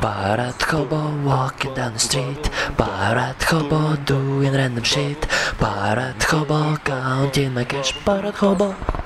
Parat hobo walking down the street. Parat hobo doing random shit. Parat hobo counting my cash. Parat hobo.